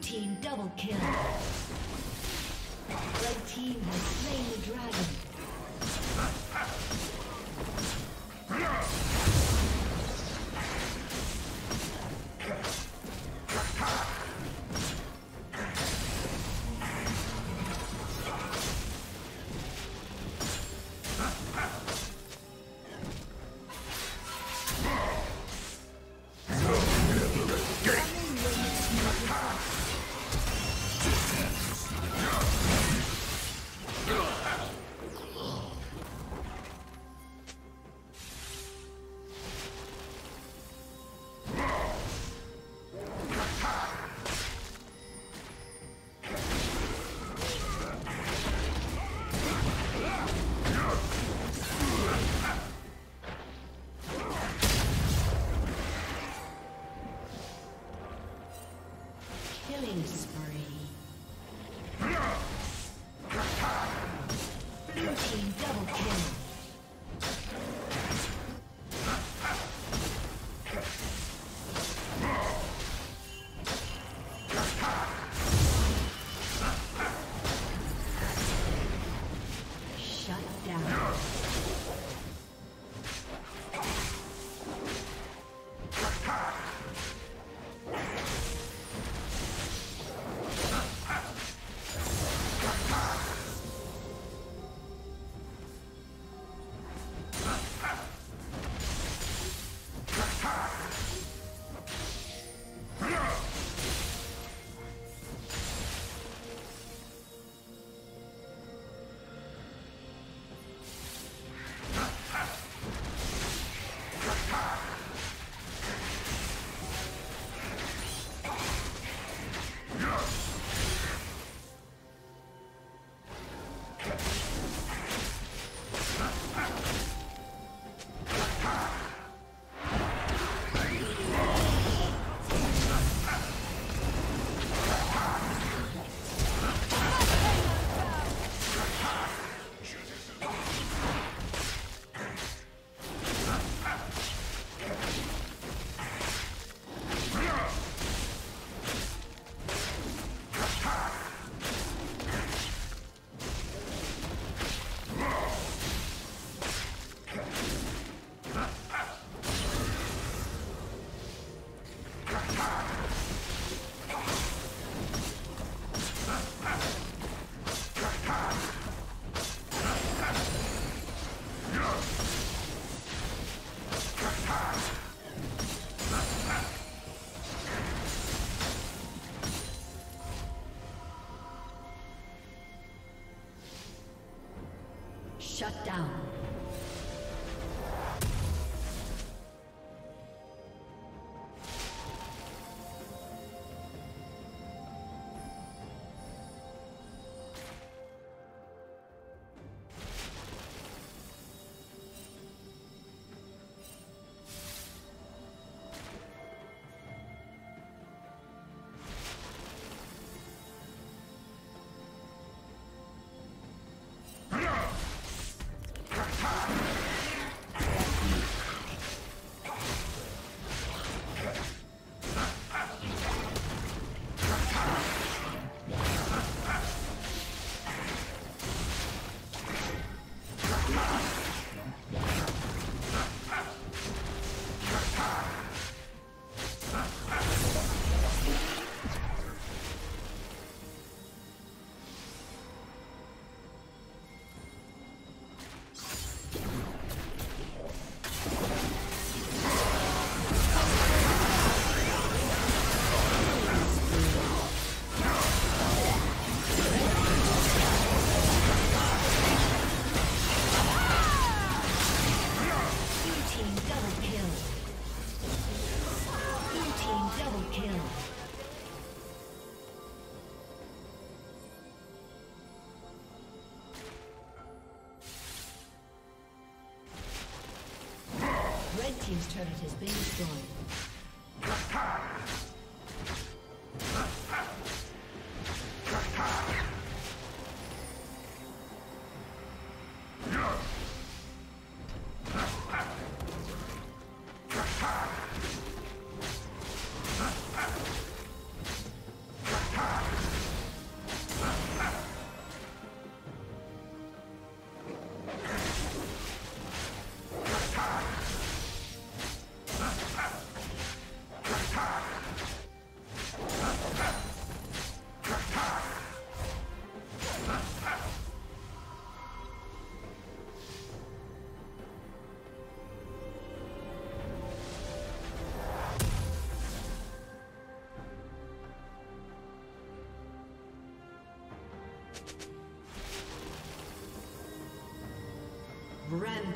Team double kill. Red team has slain the dragon. Shut down.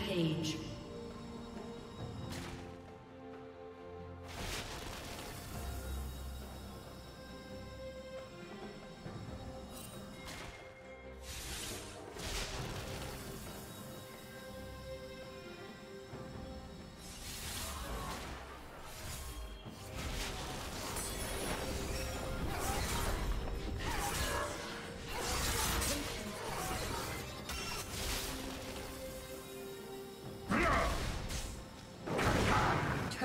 Rampage.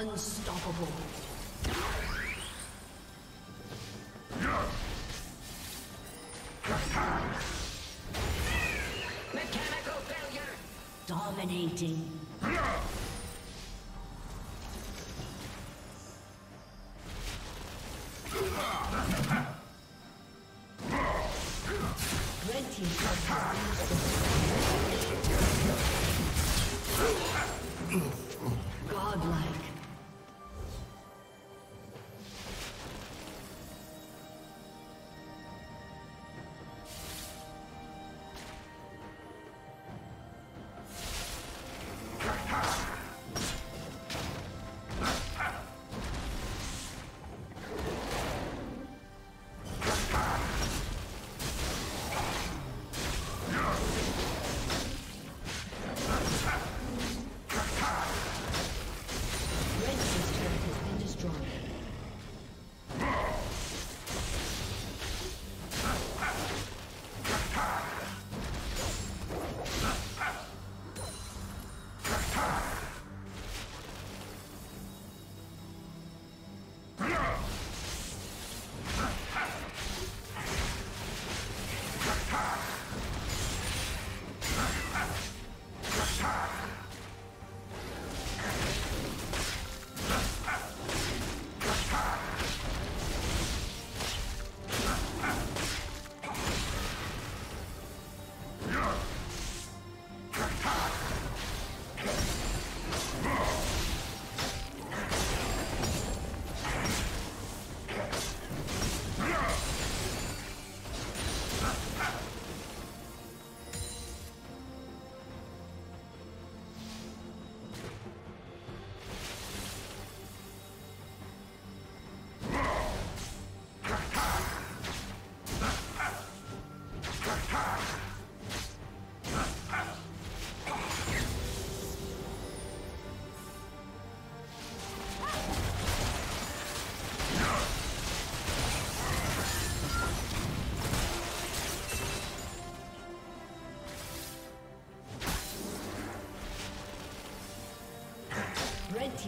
Unstoppable. Mechanical failure. Dominating.